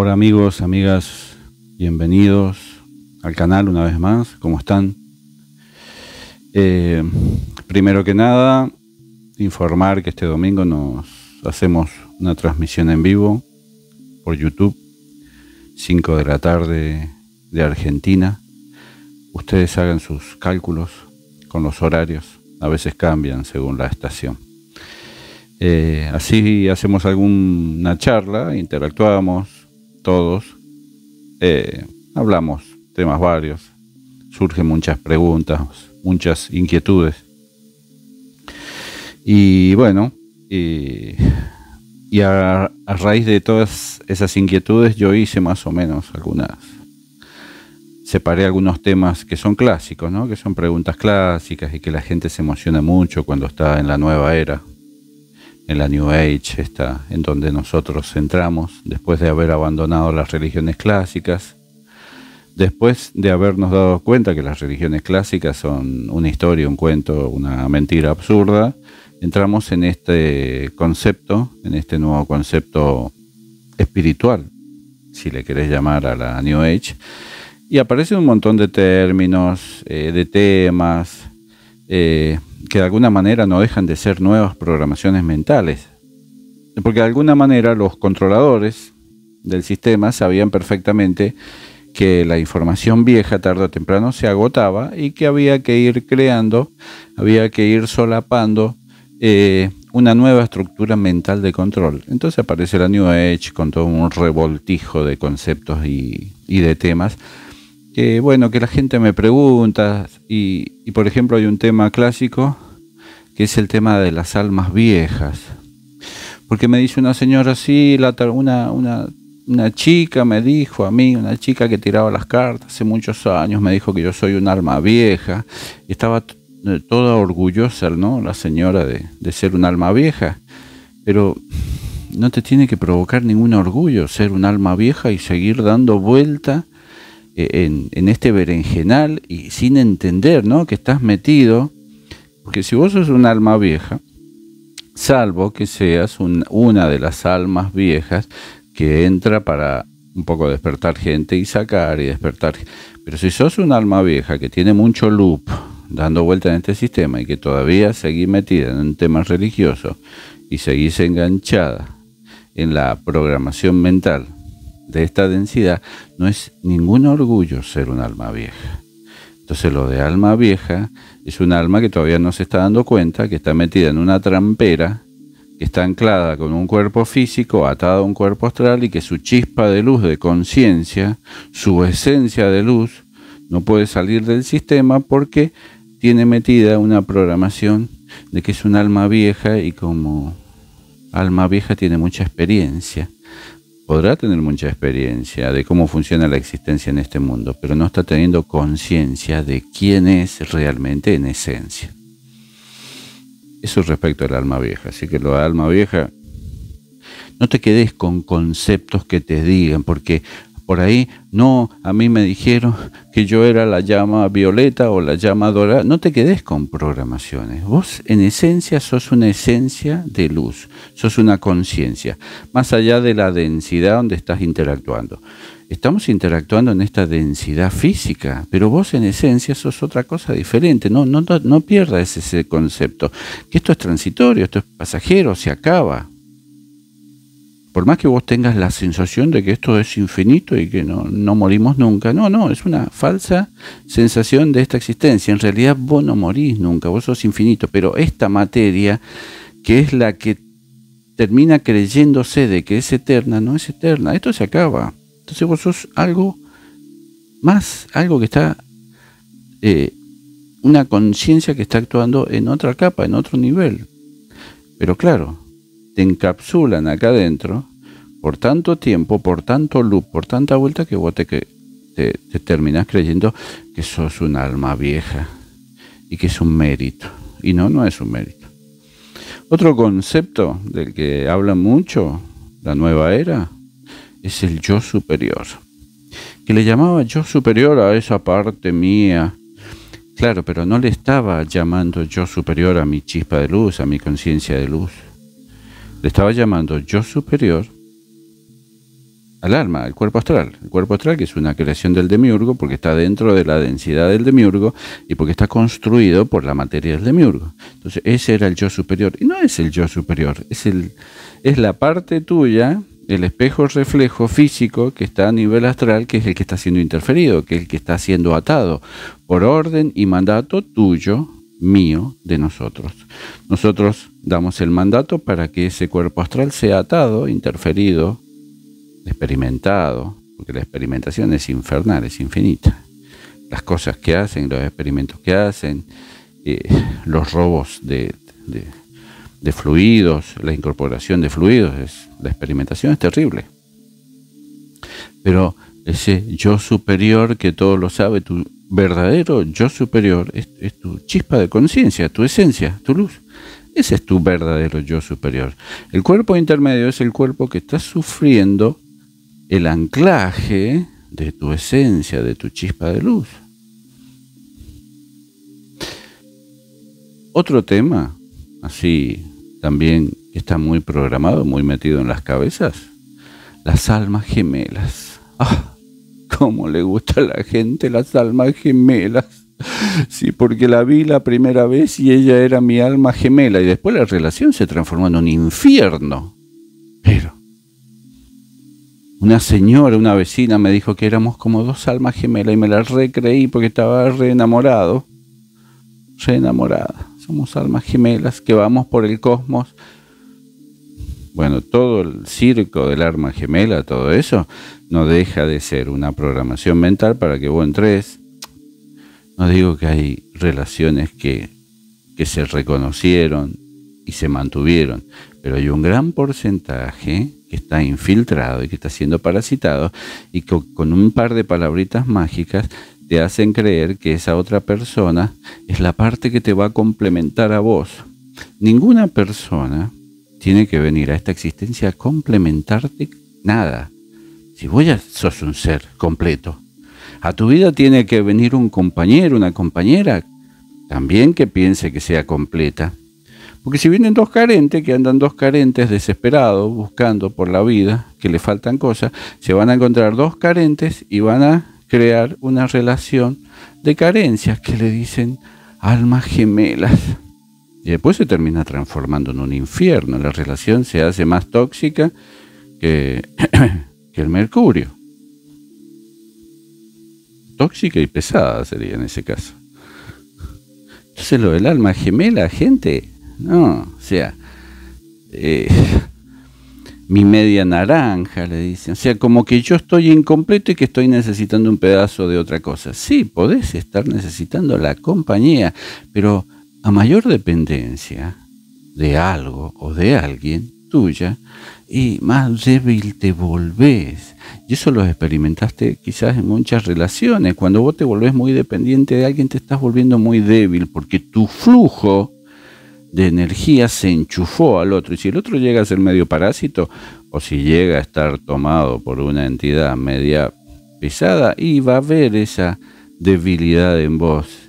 Hola amigos, amigas, bienvenidos al canal una vez más, ¿cómo están? Eh, primero que nada, informar que este domingo nos hacemos una transmisión en vivo por YouTube, 5 de la tarde de Argentina. Ustedes hagan sus cálculos con los horarios, a veces cambian según la estación. Eh, así hacemos alguna charla, interactuamos todos, eh, hablamos temas varios, surgen muchas preguntas, muchas inquietudes. Y bueno, y, a, raíz de todas esas inquietudes yo hice más o menos algunas, separé algunos temas que son clásicos, ¿no? que son preguntas clásicas y que la gente se emociona mucho cuando está en la nueva era en la New Age, está en donde nosotros entramos después de haber abandonado las religiones clásicas, después de habernos dado cuenta que las religiones clásicas son una historia, un cuento, una mentira absurda, entramos en este concepto, en este nuevo concepto espiritual, si le querés llamar a la New Age, y aparece un montón de términos, eh, de temas, eh, que de alguna manera no dejan de ser nuevas programaciones mentales. Porque de alguna manera los controladores del sistema sabían perfectamente que la información vieja tarde o temprano se agotaba y que había que ir creando, había que ir solapando eh, una nueva estructura mental de control. Entonces aparece la New Age con todo un revoltijo de conceptos y, y de temas bueno, que la gente me pregunta y, por ejemplo hay un tema clásico que es el tema de las almas viejas. Porque me dice una señora así, una, una, una chica me dijo a mí, una chica que tiraba las cartas hace muchos años, me dijo que yo soy un alma vieja y estaba eh, toda orgullosa, ¿no? La señora de, de ser un alma vieja. Pero no te tiene que provocar ningún orgullo ser un alma vieja y seguir dando vuelta en, este berenjenal y sin entender ¿no? que estás metido, porque si vos sos un alma vieja, salvo que seas una de las almas viejas que entra para un poco despertar gente y sacar y despertar. Pero si sos un alma vieja que tiene mucho loop dando vuelta en este sistema y que todavía seguís metida en un tema religioso y seguís enganchada en la programación mental de esta densidad, no es ningún orgullo ser un alma vieja. Entonces lo de alma vieja es un alma que todavía no se está dando cuenta, que está metida en una trampera, que está anclada con un cuerpo físico, atada a un cuerpo astral y que su chispa de luz, de conciencia, su esencia de luz, no puede salir del sistema porque tiene metida una programación de que es un alma vieja y como alma vieja tiene mucha experiencia podrá tener mucha experiencia de cómo funciona la existencia en este mundo, pero no está teniendo conciencia de quién es realmente en esencia. Eso respecto al alma vieja. Así que lo alma vieja, no te quedes con conceptos que te digan, porque por ahí, no, a mí me dijeron que yo era la llama violeta o la llama dorada. No te quedes con programaciones. Vos en esencia sos una esencia de luz, sos una conciencia, más allá de la densidad donde estás interactuando. Estamos interactuando en esta densidad física, pero vos en esencia sos otra cosa diferente. No, no, no pierdas ese concepto, que esto es transitorio, esto es pasajero, se acaba por más que vos tengas la sensación de que esto es infinito y que no, morimos nunca, no, no, es una falsa sensación de esta existencia. En realidad vos no morís nunca, vos sos infinito, pero esta materia, que es la que termina creyéndose de que es eterna, no es eterna, esto se acaba. Entonces vos sos algo más, algo que está, eh, una conciencia que está actuando en otra capa, en otro nivel. Pero claro, te encapsulan acá adentro por tanto tiempo, por tanto loop, por tanta vuelta que vos te, te, terminás creyendo que sos un alma vieja y que es un mérito. Y no, no es un mérito. Otro concepto del que habla mucho la nueva era es el yo superior, que le llamaba yo superior a esa parte mía. Claro, pero no le estaba llamando yo superior a mi chispa de luz, a mi conciencia de luz. Le estaba llamando yo superior al alma, al cuerpo astral. El cuerpo astral que es una creación del demiurgo porque está dentro de la densidad del demiurgo y porque está construido por la materia del demiurgo. Entonces ese era el yo superior. Y no es el yo superior, es, el, es la parte tuya, el espejo reflejo físico que está a nivel astral, que es el que está siendo interferido, que es el que está siendo atado por orden y mandato tuyo, mío, de nosotros. Nosotros damos el mandato para que ese cuerpo astral sea atado, interferido, experimentado, porque la experimentación es infernal, es infinita. Las cosas que hacen, los experimentos que hacen, eh, los robos de, de, fluidos, la incorporación de fluidos, la experimentación es terrible. Pero ese yo superior que todo lo sabe, tu verdadero yo superior, es, tu chispa de conciencia, tu esencia, tu luz. Ese es tu verdadero yo superior. El cuerpo intermedio es el cuerpo que está sufriendo el anclaje de tu esencia, de tu chispa de luz. Otro tema, así también está muy programado, muy metido en las cabezas, las almas gemelas. ¡Ah! ¿Cómo le gusta a la gente las almas gemelas? Sí, porque la vi la primera vez y ella era mi alma gemela y después la relación se transformó en un infierno. Pero una señora, una vecina me dijo que éramos como dos almas gemelas y me la recreí porque estaba re enamorado. Re enamorada. Somos almas gemelas que vamos por el cosmos. Bueno, todo el circo del alma gemela, todo eso, no deja de ser una programación mental para que vos entres. No digo que hay relaciones que, que se reconocieron y se mantuvieron, pero hay un gran porcentaje que está infiltrado y que está siendo parasitado y que con un par de palabritas mágicas te hacen creer que esa otra persona es la parte que te va a complementar a vos. Ninguna persona tiene que venir a esta existencia a complementarte nada. Si vos ya sos un ser completo, a tu vida tiene que venir un compañero, una compañera, también que piense que sea completa porque si vienen dos carentes, que andan dos carentes desesperados, buscando por la vida, que le faltan cosas, se van a encontrar dos carentes y van a crear una relación de carencias que le dicen almas gemelas. Y después se termina transformando en un infierno. La relación se hace más tóxica que, que el mercurio. Tóxica y pesada sería en ese caso. Entonces lo del alma gemela, gente, no, o sea, eh, mi media naranja, le dicen. O sea, como que yo estoy incompleto y que estoy necesitando un pedazo de otra cosa. Sí, podés estar necesitando la compañía, pero a mayor dependencia de algo o de alguien tuya, y más débil te volvés. Y eso lo experimentaste quizás en muchas relaciones. Cuando vos te volvés muy dependiente de alguien, te estás volviendo muy débil porque tu flujo de energía se enchufó al otro. Y si el otro llega a ser medio parásito, o si llega a estar tomado por una entidad media pesada, y va a haber esa debilidad en vos.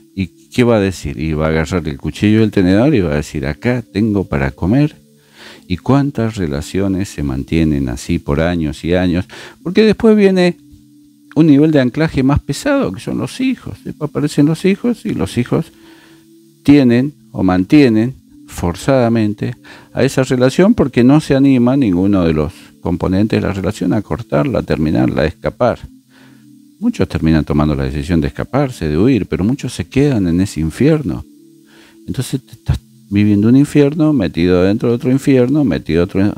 ¿Y qué va a decir? Y va a agarrar el cuchillo del tenedor y va a decir, acá tengo para comer. ¿Y cuántas relaciones se mantienen así por años y años? Porque después viene un nivel de anclaje más pesado, que son los hijos. Después aparecen los hijos y los hijos tienen o mantienen forzadamente a esa relación porque no se anima ninguno de los componentes de la relación a cortarla, a terminarla, a escapar. Muchos terminan tomando la decisión de escaparse, de huir, pero muchos se quedan en ese infierno. Entonces estás viviendo un infierno, metido dentro de otro infierno, metido otro...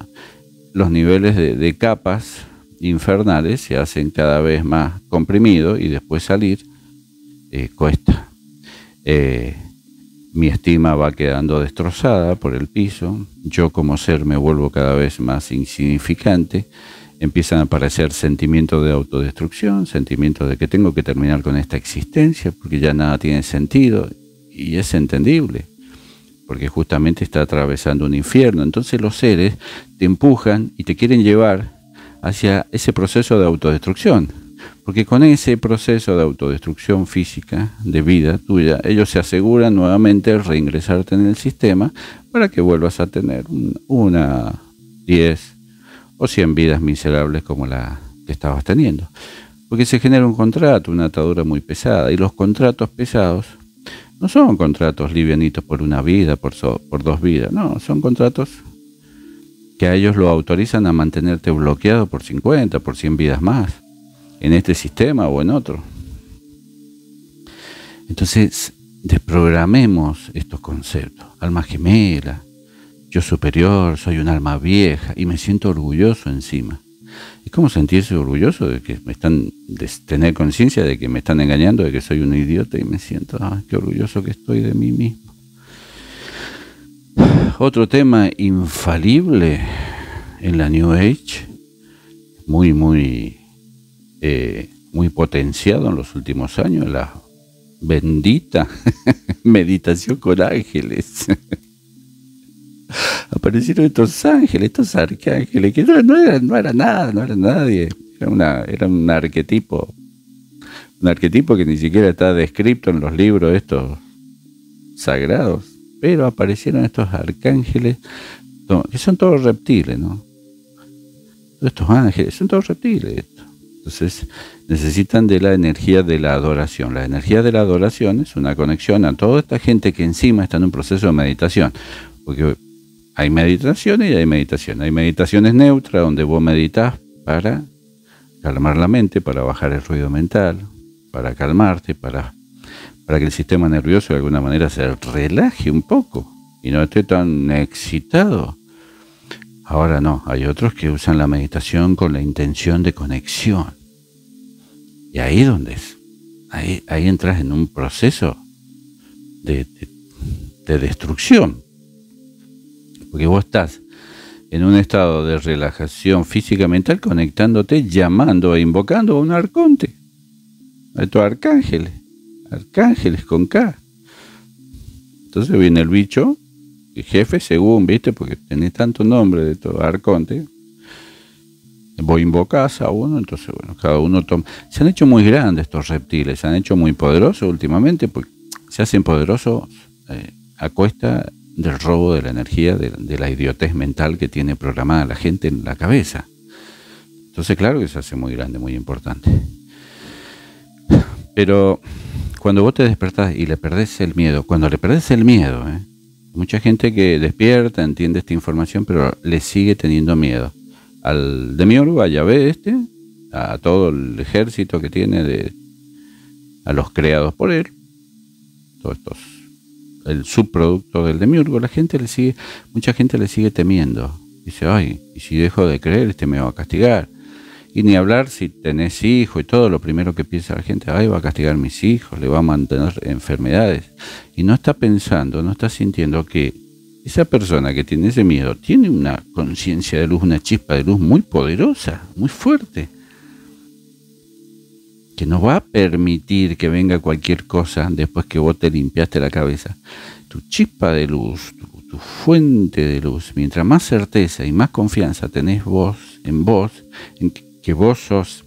Los niveles de, capas infernales se hacen cada vez más comprimidos y después salir eh, cuesta. Eh, mi estima va quedando destrozada por el piso, yo como ser me vuelvo cada vez más insignificante, empiezan a aparecer sentimientos de autodestrucción, sentimientos de que tengo que terminar con esta existencia porque ya nada tiene sentido y es entendible, porque justamente está atravesando un infierno. Entonces los seres te empujan y te quieren llevar hacia ese proceso de autodestrucción porque con ese proceso de autodestrucción física, de vida tuya, ellos se aseguran nuevamente reingresarte en el sistema para que vuelvas a tener una, diez o cien vidas miserables como la que estabas teniendo. Porque se genera un contrato, una atadura muy pesada. Y los contratos pesados no son contratos livianitos por una vida, por, por dos vidas. No, son contratos que a ellos lo autorizan a mantenerte bloqueado por 50, por 100 vidas más, en este sistema o en otro. Entonces, desprogramemos estos conceptos. Alma gemela, yo superior, soy un alma vieja y me siento orgulloso encima. Es como sentirse orgulloso de que me están, tener conciencia de que me están engañando, de que soy un idiota y me siento, ay, qué orgulloso que estoy de mí mismo. Otro tema infalible en la New Age, muy, muy, eh, muy potenciado en los últimos años, la bendita meditación con ángeles. Aparecieron estos ángeles, estos arcángeles, que no, era, nada, no era nadie, era un arquetipo, un arquetipo que ni siquiera está descrito en los libros estos sagrados pero aparecieron estos arcángeles, que son todos reptiles, ¿no? Estos ángeles, son todos reptiles. Entonces necesitan de la energía de la adoración. La energía de la adoración es una conexión a toda esta gente que encima está en un proceso de meditación. Porque hay meditación y hay meditación. Hay meditaciones neutras donde vos meditas para calmar la mente, para bajar el ruido mental, para calmarte, para para que el sistema nervioso de alguna manera se relaje un poco y no esté tan excitado. Ahora no, hay otros que usan la meditación con la intención de conexión. Y ahí donde es, ahí, ahí entras en un proceso de, de destrucción. Porque vos estás en un estado de relajación física mental conectándote, llamando e invocando a un arconte, a tu arcángel arcángeles con K. Entonces viene el bicho, el jefe según, ¿viste? Porque tenés tanto nombre de todo, arconte. Vos invocás a uno, entonces bueno, cada uno toma. Se han hecho muy grandes estos reptiles, se han hecho muy poderosos últimamente, porque se hacen poderosos eh, a del robo de la energía, de, la idiotez mental que tiene programada la gente en la cabeza. Entonces, claro que se hace muy grande, muy importante. Pero cuando vos te despertás y le perdés el miedo, cuando le perdés el miedo, ¿eh? mucha gente que despierta, entiende esta información, pero le sigue teniendo miedo. Al demiurgo, a Yahvé este, a todo el ejército que tiene de a los creados por él, todos estos, el subproducto del demiurgo, la gente le sigue, mucha gente le sigue temiendo. Dice, ay, y si dejo de creer, este me va a castigar. Y ni hablar si tenés hijos y todo, lo primero que piensa la gente, ay, va a castigar a mis hijos, le va a mantener enfermedades. Y no está pensando, no está sintiendo que esa persona que tiene ese miedo tiene una conciencia de luz, una chispa de luz muy poderosa, muy fuerte, que no va a permitir que venga cualquier cosa después que vos te limpiaste la cabeza. Tu chispa de luz, tu, tu fuente de luz, mientras más certeza y más confianza tenés vos en vos, en que vos sos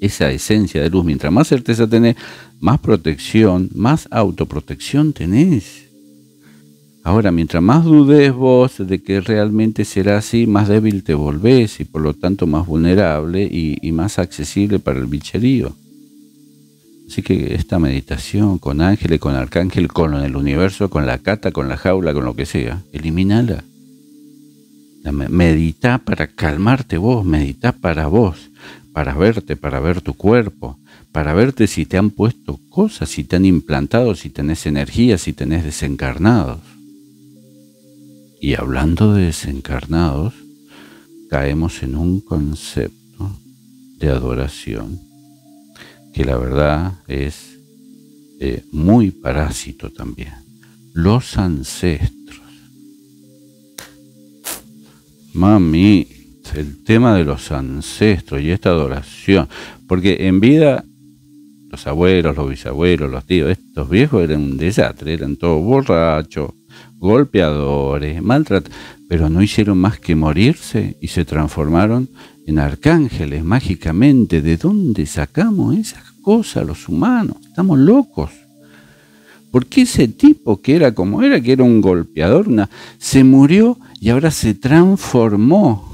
esa esencia de luz, mientras más certeza tenés, más protección, más autoprotección tenés. Ahora, mientras más dudes vos de que realmente será así, más débil te volvés y por lo tanto más vulnerable y, más accesible para el bicherío. Así que esta meditación con ángeles, con arcángel, con el universo, con la cata, con la jaula, con lo que sea, elimínala. Medita para calmarte vos, medita para vos, para verte, para ver tu cuerpo, para verte si te han puesto cosas, si te han implantado, si tenés energía, si tenés desencarnados. Y hablando de desencarnados, caemos en un concepto de adoración que la verdad es eh, muy parásito también. Los ancestros Mami, el tema de los ancestros y esta adoración, porque en vida los abuelos, los bisabuelos, los tíos, estos viejos eran un desastre, eran todos borrachos, golpeadores, maltratados, pero no hicieron más que morirse y se transformaron en arcángeles mágicamente. ¿De dónde sacamos esas cosas los humanos? Estamos locos. Porque ese tipo que era como era, que era un golpeador, una, se murió y ahora se transformó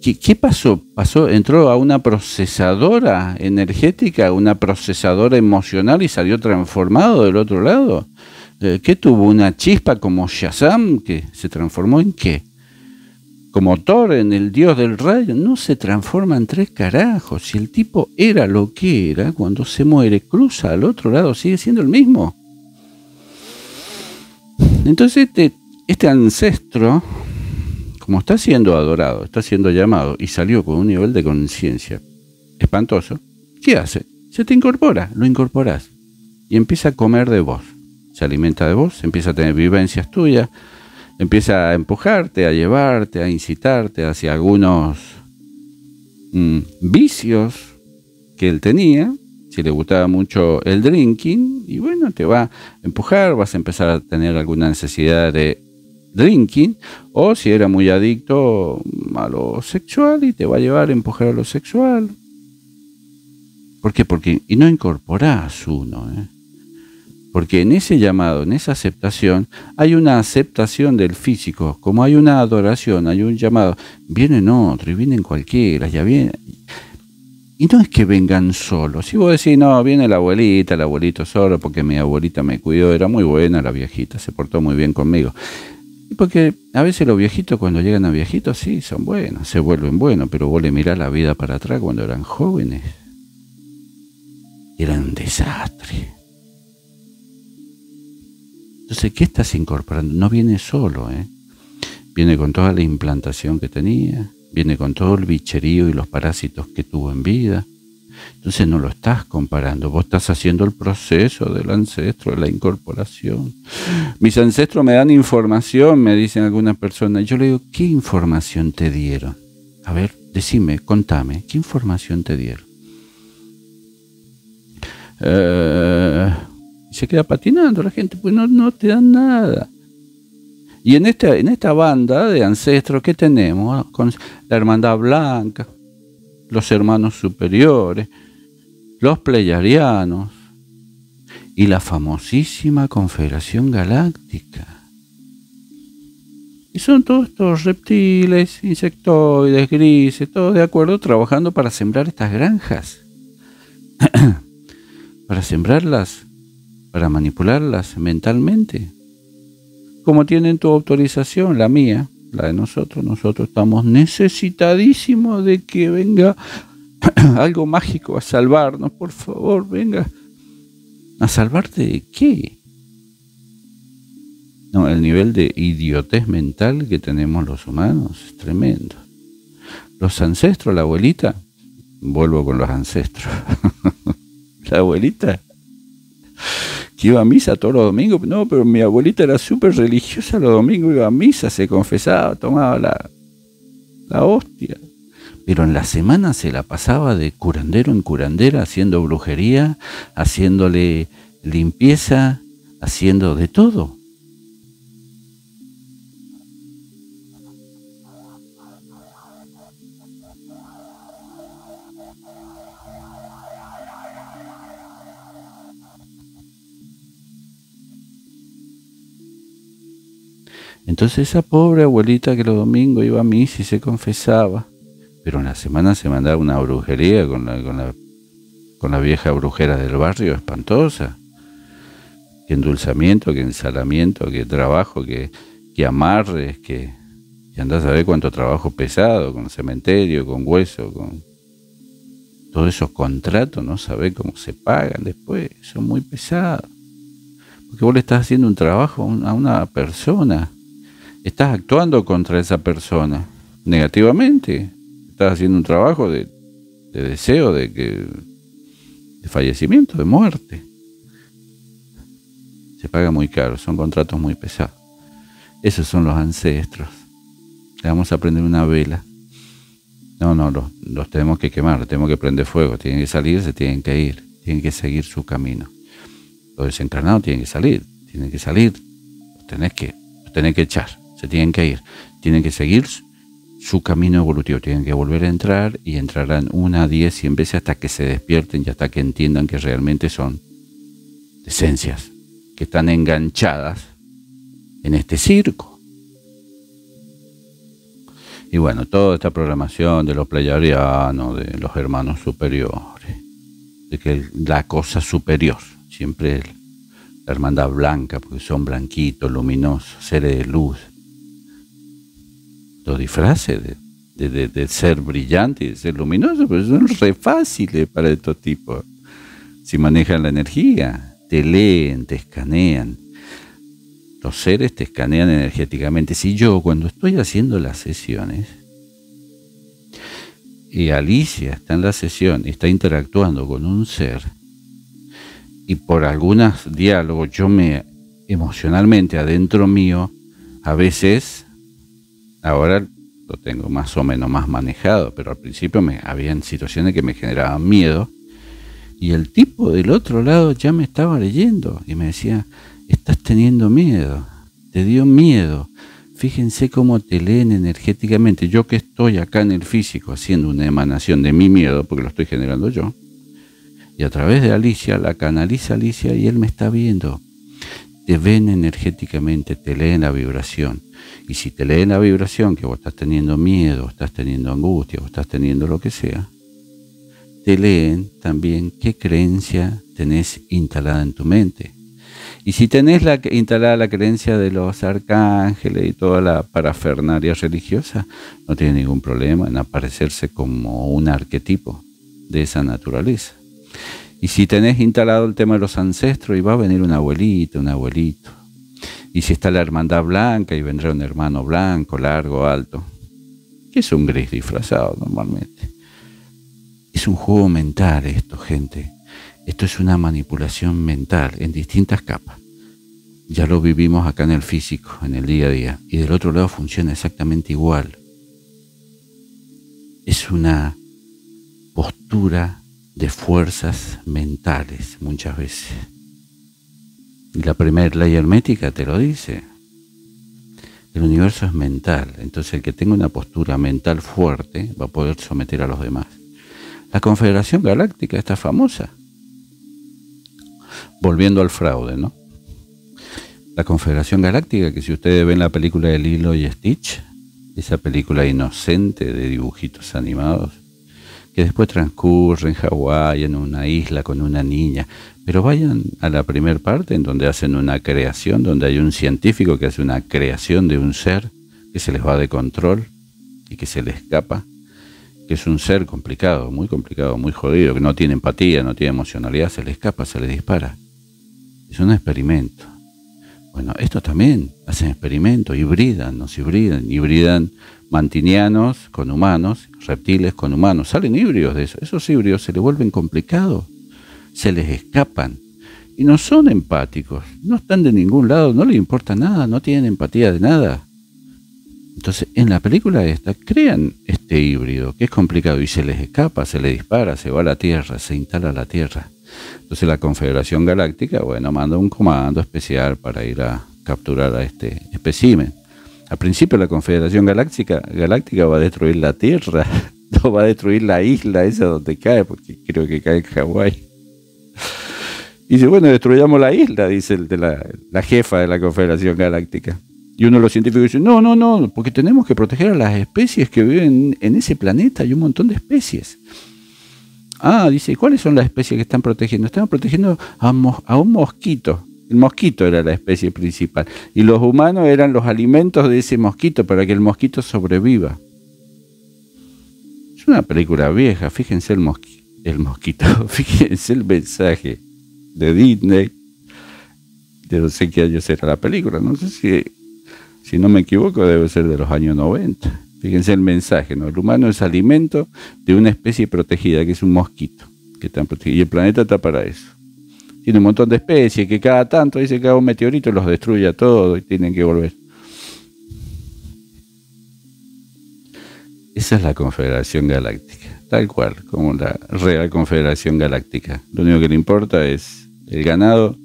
¿Qué, pasó? pasó? Entró a una procesadora energética, una procesadora emocional y salió transformado del otro lado. Eh, ¿Qué tuvo? ¿Una chispa como Shazam que se transformó en qué? Como Thor en el dios del rayo, no se transforma en tres carajos. Si el tipo era lo que era, cuando se muere, cruza al otro lado, sigue siendo el mismo. Entonces este, este ancestro como está siendo adorado, está siendo llamado y salió con un nivel de conciencia espantoso, ¿qué hace? Se te incorpora, lo incorporas y empieza a comer de vos. Se alimenta de vos, empieza a tener vivencias tuyas, empieza a empujarte, a llevarte, a incitarte hacia algunos mm, vicios que él tenía, si le gustaba mucho el drinking, y bueno, te va a empujar, vas a empezar a tener alguna necesidad de drinking, o si era muy adicto a lo sexual y te va a llevar a empujar a lo sexual. ¿Por qué? Porque, y no incorporás uno, ¿eh? Porque en ese llamado, en esa aceptación, hay una aceptación del físico, como hay una adoración, hay un llamado, vienen otros y vienen cualquiera, ya viene. Y no es que vengan solos. Si vos decís, no, viene la abuelita, el abuelito solo, porque mi abuelita me cuidó, era muy buena la viejita, se portó muy bien conmigo. Porque a veces los viejitos cuando llegan a viejitos sí, son buenos, se vuelven buenos, pero vos le mirás la vida para atrás cuando eran jóvenes. Eran un desastre. Entonces, ¿qué estás incorporando? No viene solo, ¿eh? Viene con toda la implantación que tenía, viene con todo el bicherío y los parásitos que tuvo en vida entonces no lo estás comparando, vos estás haciendo el proceso del ancestro, de la incorporación. Mis ancestros me dan información, me dicen algunas personas. Yo le digo, ¿qué información te dieron? A ver, decime, contame, ¿qué información te dieron? Eh, se queda patinando la gente, pues no, no te dan nada. Y en esta, en esta banda de ancestros, ¿qué tenemos? La hermandad blanca, los hermanos superiores, los pleyarianos y la famosísima Confederación Galáctica. Y son todos estos reptiles, insectoides, grises, todos de acuerdo trabajando para sembrar estas granjas. para sembrarlas, para manipularlas mentalmente. Como tienen tu autorización, la mía, la de nosotros, nosotros estamos necesitadísimos de que venga algo mágico a salvarnos, por favor, venga. ¿A salvarte de qué? No, el nivel de idiotez mental que tenemos los humanos es tremendo. Los ancestros, la abuelita, vuelvo con los ancestros. la abuelita que iba a misa todos los domingos. No, pero mi abuelita era súper religiosa los domingos, iba a misa, se confesaba, tomaba la, la hostia. Pero en la semana se la pasaba de curandero en curandera, haciendo brujería, haciéndole limpieza, haciendo de todo. Entonces esa pobre abuelita que los domingos iba a misa y se confesaba, pero en la semana se mandaba una brujería con la, con la, con la vieja brujera del barrio espantosa. Que endulzamiento, que ensalamiento, que trabajo, que, que amarres, que, que a ver cuánto trabajo pesado, con cementerio, con hueso, con todos esos contratos, no sabés cómo se pagan después, son muy pesados. Porque vos le estás haciendo un trabajo a una persona estás actuando contra esa persona negativamente. Estás haciendo un trabajo de, deseo de que de fallecimiento, de muerte. Se paga muy caro, son contratos muy pesados. Esos son los ancestros. Le vamos a prender una vela. No, no, los, los tenemos que quemar, tenemos que prender fuego. Tienen que salir, se tienen que ir, tienen que seguir su camino. Los desencarnados tienen que salir, tienen que salir, los tenés que, los tenés que echar se tienen que ir, tienen que seguir su camino evolutivo, tienen que volver a entrar y entrarán una, diez, cien veces hasta que se despierten y hasta que entiendan que realmente son esencias que están enganchadas en este circo. Y bueno, toda esta programación de los pleiadianos, de los hermanos superiores, de que la cosa superior, siempre la hermandad blanca, porque son blanquitos, luminosos, seres de luz. Los disfraces de, ser brillante y de ser luminoso, pues son re fáciles para estos tipos. Si manejan la energía, te leen, te escanean los seres te escanean energéticamente. Si yo cuando estoy haciendo las sesiones y Alicia está en la sesión está interactuando con un ser y por algunos diálogos yo me emocionalmente adentro mío, a veces, ahora lo tengo más o menos más manejado, pero al principio me habían situaciones que me generaban miedo y el tipo del otro lado ya me estaba leyendo y me decía, estás teniendo miedo, te dio miedo. Fíjense cómo te leen energéticamente. Yo que estoy acá en el físico haciendo una emanación de mi miedo, porque lo estoy generando yo, y a través de Alicia la canaliza Alicia y él me está viendo. Te ven energéticamente, te leen la vibración. Y si te leen la vibración que vos estás teniendo miedo, estás teniendo angustia, o estás teniendo lo que sea, te leen también qué creencia tenés instalada en tu mente. Y si tenés la, instalada la creencia de los arcángeles y toda la parafernaria religiosa, no tiene ningún problema en aparecerse como un arquetipo de esa naturaleza. Y si tenés instalado el tema de los ancestros, y va a venir un abuelito, un abuelito. Y si está la hermandad blanca, y vendrá un hermano blanco, largo, alto, que es un gris disfrazado normalmente. Es un juego mental esto, gente. Esto es una manipulación mental en distintas capas. Ya lo vivimos acá en el físico, en el día a día, y del otro lado funciona exactamente igual. Es una postura de fuerzas mentales muchas veces. Y la primera ley hermética te lo dice. El universo es mental, entonces el que tenga una postura mental fuerte va a poder someter a los demás. La Confederación Galáctica está famosa volviendo al fraude, ¿no? La Confederación Galáctica, que si ustedes ven la película de Lilo y Stitch, esa película inocente de dibujitos animados, que después transcurre en Hawái, en una isla con una niña, pero vayan a la primera parte en donde hacen una creación, donde hay un científico que hace una creación de un ser que se les va de control y que se le escapa, que es un ser complicado, muy complicado, muy jodido, que no tiene empatía, no tiene emocionalidad, se le escapa, se le dispara. Es un experimento. Bueno, estos también hacen experimentos, hibridan, nos hibridan, hibridan mantinianos con humanos, reptiles con humanos, salen híbridos de eso. Esos híbridos se les vuelven complicados, se les escapan y no son empáticos, no están de ningún lado, no les importa nada, no tienen empatía de nada. Entonces, en la película esta, crean este híbrido, que es complicado, y se les escapa, se les dispara, se va a la Tierra, se instala a la Tierra. Entonces la Confederación Galáctica, bueno, manda un comando especial para ir a capturar a este espécimen. Al principio la Confederación Galáctica, Galáctica va a destruir la Tierra, no va a destruir la isla esa donde cae, porque creo que cae en Hawái. Y dice, bueno, destruyamos la isla, dice la jefa de la Confederación Galáctica. Y uno de los científicos dice, no, no, no, porque tenemos que proteger a las especies que viven en ese planeta, hay un montón de especies. Ah, dice, ¿cuáles son las especies que están protegiendo? Están protegiendo a, un mosquito. El mosquito era la especie principal. Y los humanos eran los alimentos de ese mosquito para que el mosquito sobreviva. Es una película vieja, fíjense el, el mosquito, fíjense el mensaje de Disney. De no sé qué año será la película, no sé si, si no me equivoco, debe ser de los años 90. Fíjense el mensaje, ¿no? El humano es alimento de una especie protegida, que es un mosquito, que. Y el planeta está para eso. Tiene un montón de especies que cada tanto dice que un meteorito los destruye a todos y tienen que volver. Esa es la Confederación Galáctica, tal cual, como la Real Confederación Galáctica. Lo único que le importa es el ganado,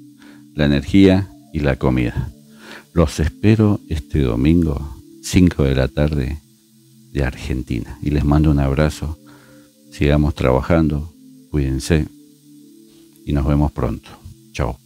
la energía y la comida. Los espero este domingo, 5 de la tarde, de Argentina. Y les mando un abrazo. Sigamos trabajando. Cuídense. Y nos vemos pronto. Chao.